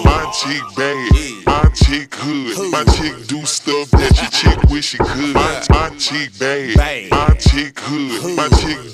My chick bad, my chick hood. My chick do stuff that your chick wish she could. My, my chick bad, my chick hood. My chick